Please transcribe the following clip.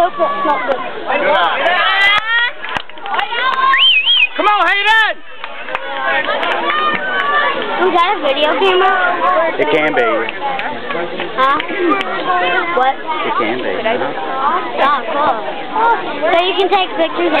Hope that's not good. Come on, Hayden! Is that a video camera? It can be. Huh? What? It can be. Uh-huh. Oh, cool. So you can take pictures